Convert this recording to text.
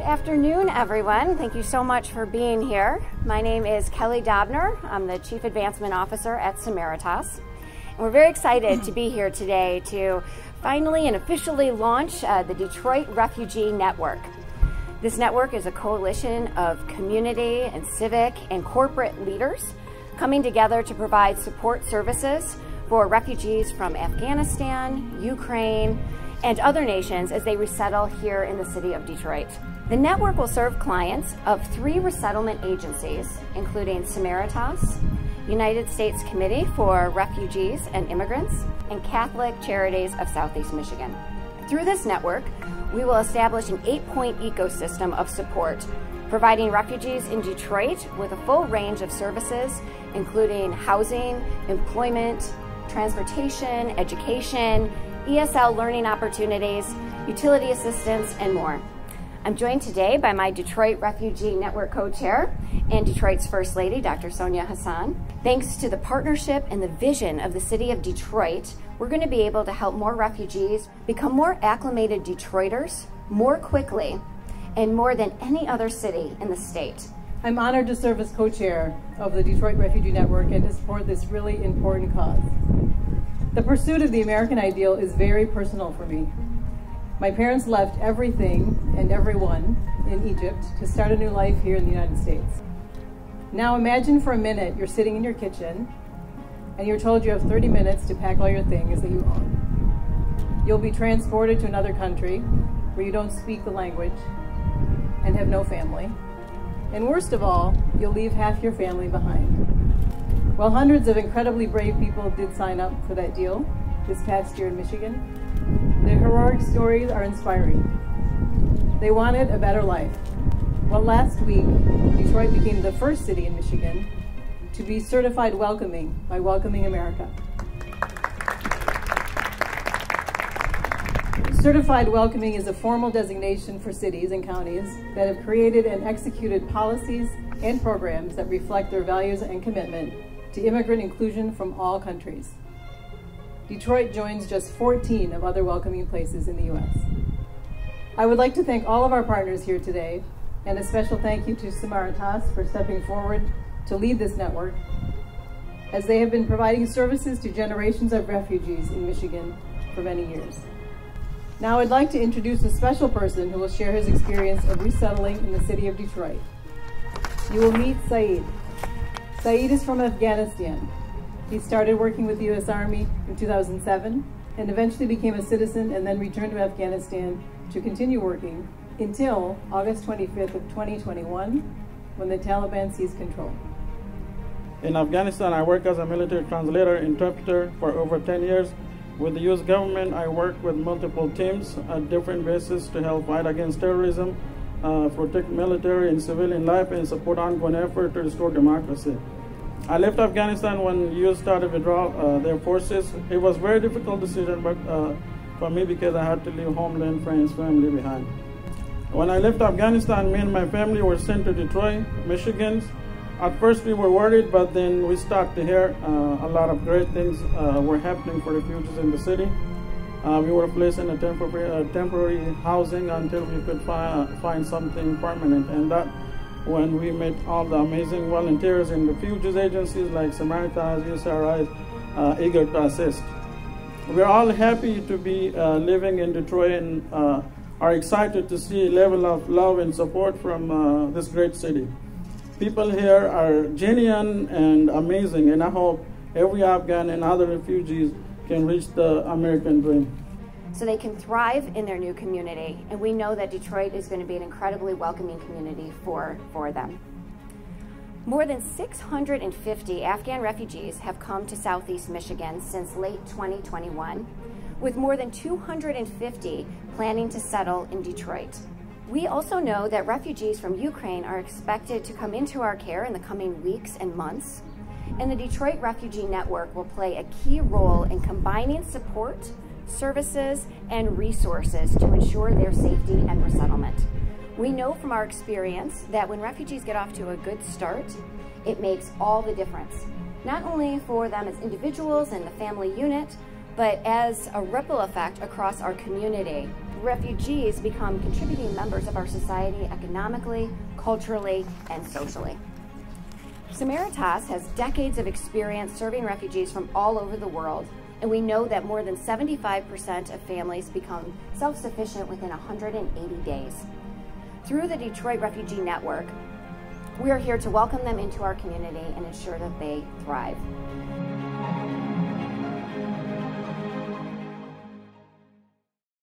Good afternoon, everyone. Thank you so much for being here. My name is Kelli Dobner. I'm the Chief Advancement Officer at Samaritas. And we're very excited to be here today to finally and officially launch uh, the Detroit Refugee Network. This network is a coalition of community and civic and corporate leaders coming together to provide support services for refugees from Afghanistan, Ukraine, and other nations as they resettle here in the city of Detroit. The network will serve clients of three resettlement agencies, including Samaritas, United States Committee for Refugees and Immigrants, and Catholic Charities of Southeast Michigan. Through this network, we will establish an eight-point ecosystem of support, providing refugees in Detroit with a full range of services, including housing, employment, transportation, education, ESL learning opportunities, utility assistance, and more. I'm joined today by my Detroit Refugee Network co-chair and Detroit's First Lady, Dr. Sonia Hassan. Thanks to the partnership and the vision of the city of Detroit, we're going to be able to help more refugees become more acclimated Detroiters more quickly and more than any other city in the state. I'm honored to serve as co-chair of the Detroit Refugee Network and to support this really important cause. The pursuit of the American ideal is very personal for me. My parents left everything and everyone in Egypt to start a new life here in the United States. Now imagine for a minute you're sitting in your kitchen and you're told you have 30 minutes to pack all your things that you own. You'll be transported to another country where you don't speak the language and have no family. And worst of all, you'll leave half your family behind. While hundreds of incredibly brave people did sign up for that deal this past year in Michigan, their heroic stories are inspiring. They wanted a better life. Well, last week, Detroit became the first city in Michigan to be certified welcoming by Welcoming America. Certified Welcoming is a formal designation for cities and counties that have created and executed policies and programs that reflect their values and commitment to immigrant inclusion from all countries. Detroit joins just 14 of other welcoming places in the U.S. I would like to thank all of our partners here today, and a special thank you to Samaritas for stepping forward to lead this network, as they have been providing services to generations of refugees in Michigan for many years. Now I'd like to introduce a special person who will share his experience of resettling in the city of Detroit. You will meet Saeed, Saeed is from Afghanistan. He started working with the U.S. Army in 2007 and eventually became a citizen and then returned to Afghanistan to continue working until August 25th of 2021 when the Taliban seized control. In Afghanistan, I work as a military translator interpreter for over 10 years. With the U.S. government, I work with multiple teams at different bases to help fight against terrorism uh, protect military and civilian life and support ongoing effort to restore democracy. I left Afghanistan when U.S. started withdraw uh, their forces. It was a very difficult decision but, uh, for me because I had to leave homeland, friends, family behind. When I left Afghanistan, me and my family were sent to Detroit, Michigan. At first we were worried, but then we started to hear uh, a lot of great things uh, were happening for refugees in the city. Uh, we were placed in a temporary, uh, temporary housing until we could fi uh, find something permanent. And that when we met all the amazing volunteers in refugees agencies like Samaritans, USRI, uh, eager to assist. We're all happy to be uh, living in Detroit and uh, are excited to see a level of love and support from this great city. People here are genuine and amazing, and I hope every Afghan and other refugees can reach the American dream. So they can thrive in their new community. And we know that Detroit is going to be an incredibly welcoming community for, for them. More than 650 Afghan refugees have come to Southeast Michigan since late 2021, with more than 250 planning to settle in Detroit. We also know that refugees from Ukraine are expected to come into our care in the coming weeks and months, and the Detroit Refugee Network will play a key role in combining support, services, and resources to ensure their safety and resettlement. We know from our experience that when refugees get off to a good start, it makes all the difference, not only for them as individuals and the family unit, but as a ripple effect across our community. refugees become contributing members of our society economically, culturally, and socially. Samaritas has decades of experience serving refugees from all over the world, and we know that more than 75% of families become self-sufficient within 180 days. Through the Detroit Refugee Network, we are here to welcome them into our community and ensure that they thrive.